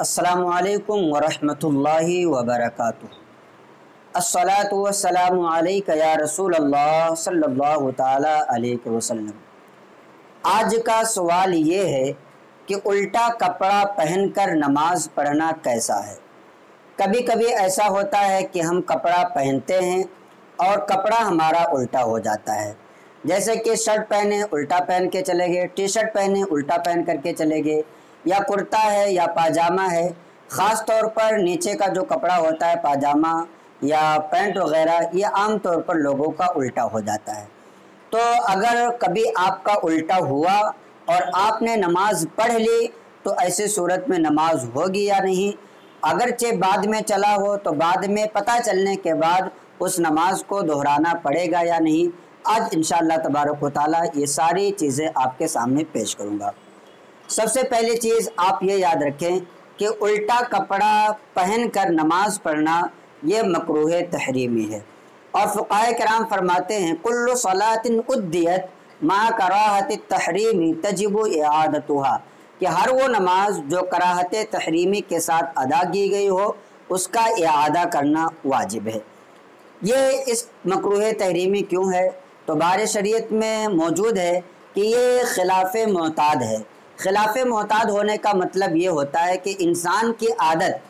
असलकम वरहमतुल्लाहि वबरकातुह अस्सलातु वस्सलामु अलैका या रसूल अल्लाह सल्लल्लाहु ताला वसल्लम आज का सवाल ये है कि उल्टा कपड़ा पहनकर नमाज़ पढ़ना कैसा है? कभी कभी ऐसा होता है कि हम कपड़ा पहनते हैं और कपड़ा हमारा उल्टा हो जाता है। जैसे कि शर्ट पहने उल्टा पहन के चले गए टी शर्ट पहने उल्टा पहन करके चले गए या कुर्ता है या पाजामा है ख़ास तौर पर नीचे का जो कपड़ा होता है, पाजामा या पैंट वगैरह, ये आम तौर पर लोगों का उल्टा हो जाता है। तो अगर कभी आपका उल्टा हुआ और आपने नमाज़ पढ़ ली तो ऐसे सूरत में नमाज़ होगी या नहीं? अगरचे बाद में चला हो तो बाद में पता चलने के बाद उस नमाज़ को दोहराना पड़ेगा या नहीं? आज इन तबारक ताली ये सारी चीज़ें आपके सामने पेश करूँगा। सबसे पहली चीज़ आप ये याद रखें कि उल्टा कपड़ा पहन कर नमाज़ पढ़ना, ये मकरूह तहरीमी है। और फ़ुकाय कराम फरमाते हैं, कुल्लु सलातिन उद्दियत मा कराहत तहरीमी तजब कि हर वो नमाज़ जो कराहत तहरीमी के साथ अदा की गई हो, उसका अदा करना वाजिब है। ये इस मकरूह तहरीमी क्यों है? तो बार शरीत में मौजूद है कि ये खिलाफ मोहताद है। खिलाफ मोहताद होने का मतलब ये होता है कि इंसान की आदत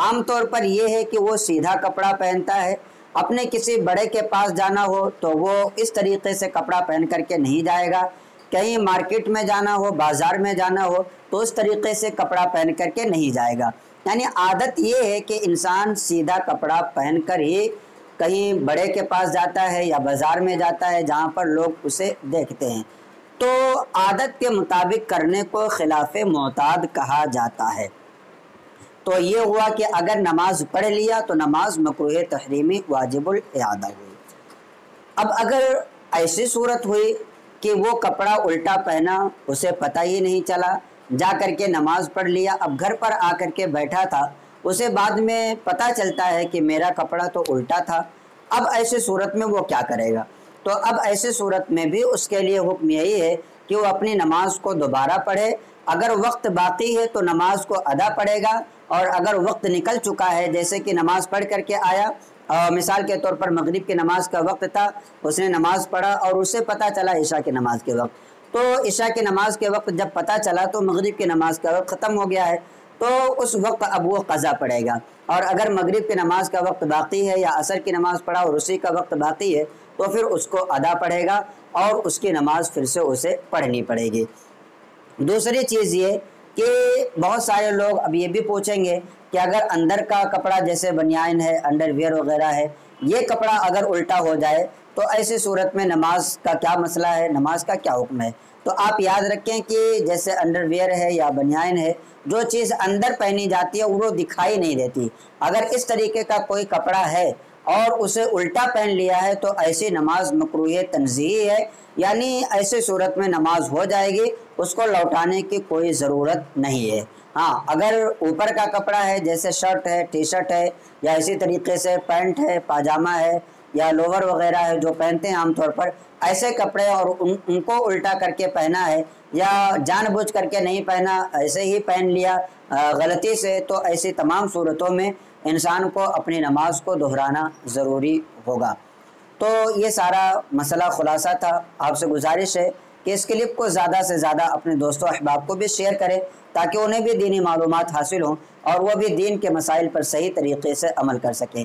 आम तौर पर यह है कि वो सीधा कपड़ा पहनता है, अपने किसी बड़े के पास जाना हो तो वो इस तरीके से कपड़ा पहन करके नहीं जाएगा। कहीं मार्केट में जाना हो, बाज़ार में जाना हो तो उस तरीके से कपड़ा पहन करके नहीं जाएगा। यानी आदत ये है कि इंसान सीधा कपड़ा पहन कर ही कहीं बड़े के पास जाता है या बाज़ार में जाता है, जहाँ पर लोग उसे देखते हैं। तो आदत के मुताबिक करने को खिलाफ मोताद कहा जाता है। तो ये हुआ कि अगर नमाज़ पढ़ लिया तो नमाज़ मकरूह तहरीमी वाजिबुल अदा हुई। अब अगर ऐसी सूरत हुई कि वो कपड़ा उल्टा पहना, उसे पता ही नहीं चला, जा कर के नमाज़ पढ़ लिया, अब घर पर आकर के बैठा था, उसे बाद में पता चलता है कि मेरा कपड़ा तो उल्टा था, अब ऐसे सूरत में वो क्या करेगा? तो अब ऐसे सूरत में भी उसके लिए हुक्म यही है कि वो अपनी नमाज़ को दोबारा पढ़े। अगर वक्त बाकी है तो नमाज़ को अदा पड़ेगा और अगर वक्त निकल चुका है जैसे कि नमाज़ पढ़ करके आया आ, मिसाल के तौर पर मगरिब की नमाज़ का वक्त था उसने नमाज़ पढ़ा और उसे पता चला ईशा की नमाज़ के वक्त। तो ईशा की नमाज़ के वक्त जब पता चला तो मगरिब की नमाज़ का वक्त ख़त्म हो गया है। तो उस वक्त अब वो कज़ा पड़ेगा। और अगर मगरिब की नमाज़ का वक्त बाकी है या असर की नमाज़ पढ़ा और उसी का वक्त बाकी है तो फिर उसको अदा पड़ेगा और उसकी नमाज़ फिर से उसे पढ़नी पड़ेगी। दूसरी चीज़ ये कि बहुत सारे लोग अब ये भी पूछेंगे कि अगर अंदर का कपड़ा जैसे बनियान है अंडरवियर वगैरह है, ये कपड़ा अगर उल्टा हो जाए तो ऐसी सूरत में नमाज़ का क्या मसला है, नमाज़ का क्या हुक्म है? तो आप याद रखें कि जैसे अंडरवियर है या बनियान है, जो चीज़ अंदर पहनी जाती है, वो दिखाई नहीं देती। अगर इस तरीके का कोई कपड़ा है और उसे उल्टा पहन लिया है तो ऐसी नमाज़ मकरू तनजी है। यानी ऐसे सूरत में नमाज़ हो जाएगी, उसको लौटाने की कोई ज़रूरत नहीं है। हाँ अगर ऊपर का कपड़ा है, जैसे शर्ट है टी शर्ट है, या इसी तरीके से पैंट है, पाजामा है या लोवर वगैरह है जो पहनते हैं आमतौर पर ऐसे कपड़े और उन, उनको उल्टा करके पहना है या जानबूझ करके नहीं पहना ऐसे ही पहन लिया गलती से तो ऐसी तमाम सूरतों में इंसान को अपनी नमाज़ को दोहराना ज़रूरी होगा। तो ये सारा मसला खुलासा था। आपसे गुजारिश है कि इस क्लिप को ज़्यादा से ज़्यादा अपने दोस्तों अहबाब को भी शेयर करें ताकि उन्हें भी दीनी मालूम हासिल हों और वह भी दीन के मसाइल पर सही तरीके से अमल कर सकें।